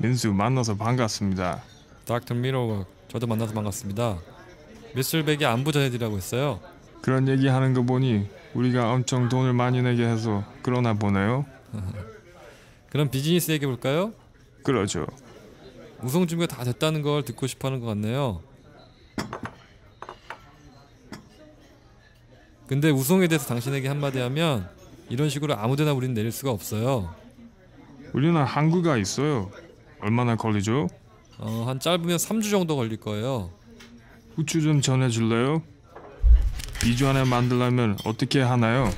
민수 만나서 반갑습니다. 닥터 미러워 저도 만나서 반갑습니다. 미술백이 안부 전해드리라고 했어요. 그런 얘기 하는 거 보니 우리가 엄청 돈을 많이 내게 해서 그러나 보네요. 그럼 비즈니스 얘기해 볼까요? 그러죠. 우송 준비가 다 됐다는 걸 듣고 싶어하는 것 같네요. 근데 우송에 대해서 당신에게 한마디 하면 이런 식으로 아무데나 우리는 내릴 수가 없어요. 우리는 항구가 있어요. 얼마나 걸리죠? 어, 한 짧으면 3주 정도 걸릴 거예요. 후추 좀 전해줄래요? 2주 안에 만들려면 어떻게 하나요?